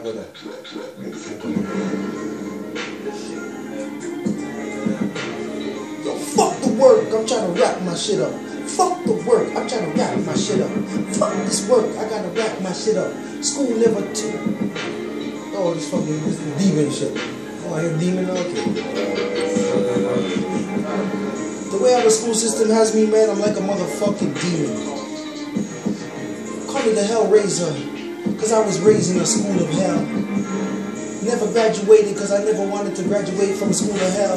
Yo, fuck the work, I'm trying to wrap my shit up. Fuck the work, I'm trying to wrap my shit up. Fuck this work, I gotta wrap my shit up. School never t- Oh, this fucking this demon shit. Oh, I hear demon okay. The way our school system has me, man, I'm like a motherfucking demon. Call me the Hellraiser, cause I was raised in a school of hell. I never graduated cause I never wanted to graduate from school of hell.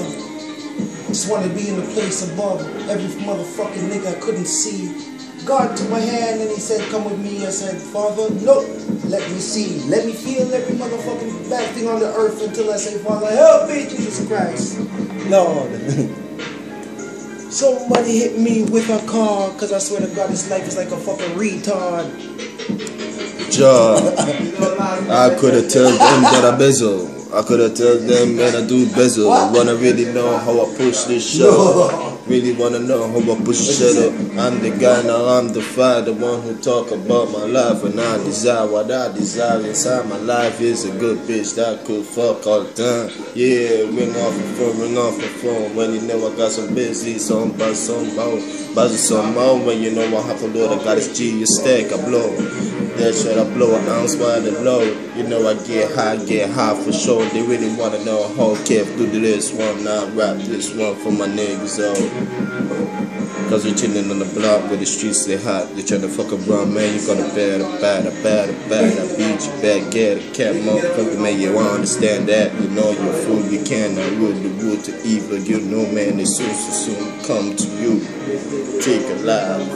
Just wanted to be in the place above every motherfucking nigga I couldn't see. God took my hand and he said, come with me. I said, Father, no, let me see. Let me feel every motherfucking bad thing on the earth until I say, Father, help me, Jesus Christ. Lord. Somebody hit me with a car, cause I swear to God, this life is like a fucking retard. Job. I could have told them that I bezel. I could have told them that I do bezel. Wanna really know how I push this show. Really wanna know how I push shit up. I'm the guy now, I'm the fire, the one who talk about my life and I desire what I desire inside my life is a good bitch that could fuck all the time. Yeah, ring off the phone, ring off the phone. When you know I got some busy, some buzz, some more, buzz some more. When you know I have a load, I got this G, you stack, I blow. That shit, I blow an ounce by the low. You know I get high, get high for sure. They really wanna know how Kev do this one. Now I rap this one for my niggas out. Cause we chillin' on the block where the streets they hot. They tryna fuck around, man. You gonna bad, a bad, bad, bad. I beat you back, get a cat, motherfucker, man. You wanna understand that? You know you're a fool, you cannot rule the wood to evil. You know, man, they soon, so soon come to you. Take a life.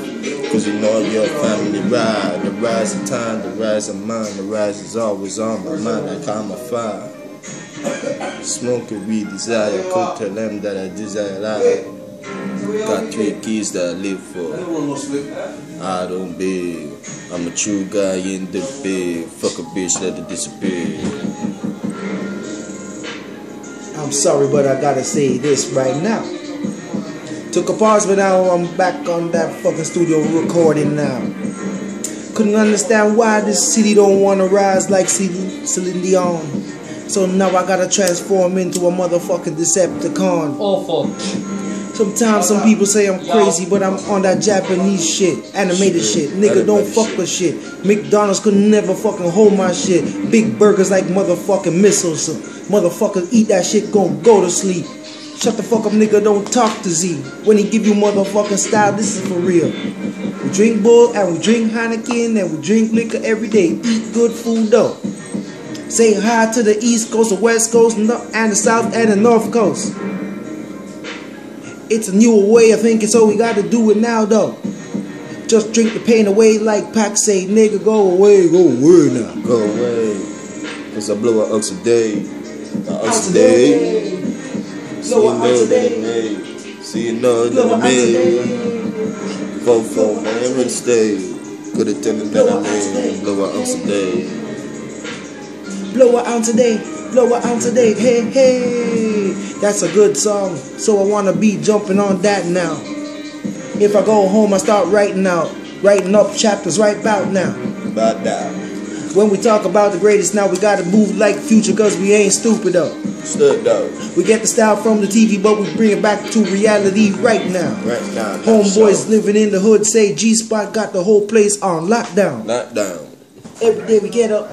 Cause you know your family ride. The rise of time, the rise of mine, the rise is always on my mind like I'm a fire. Smoking weed, desire, could tell them that I desire life. Got three keys that I live for. I don't beg. I'm a true guy in the bed. Fuck a bitch, let it disappear. I'm sorry, but I gotta say this right now. Took a pause, but now I'm back on that fucking studio recording now. Couldn't understand why this city don't wanna rise like Celine Celine Dion. So now I gotta transform into a motherfucking Decepticon. Awful. Sometimes some people say I'm crazy, but I'm on that Japanese shit, animated shit. Nigga, don't fuck with shit. McDonald's could never fucking hold my shit. Big burgers like motherfucking missiles. So motherfuckers eat that shit, gon' go to sleep. Shut the fuck up, nigga. Don't talk to Z. When he give you motherfucking style, this is for real. We drink bull and we drink Heineken and we drink liquor every day. Eat good food though. Say hi to the East Coast, the West Coast, and the South and the North Coast. It's a newer way of thinking, so we gotta do it now though. Just drink the pain away like Pac say, nigga, go away, go away now. Go away. Cause I blow an ox a day. An ox a day. Know that I made. So you know that I. Vote for my every stay. Could have tell that I made. Blow an ox a day. Blow it out today, blow it out today, hey, hey. That's a good song, so I wanna be jumping on that now. If I go home, I start writing out, writing up chapters right about now. About that. When we talk about the greatest now, we gotta move like future, cause we ain't stupid though. Stood though. We get the style from the TV, but we bring it back to reality right now. Right now. Homeboys living in the hood say G Spot got the whole place on lockdown. Lockdown. Every day we get up.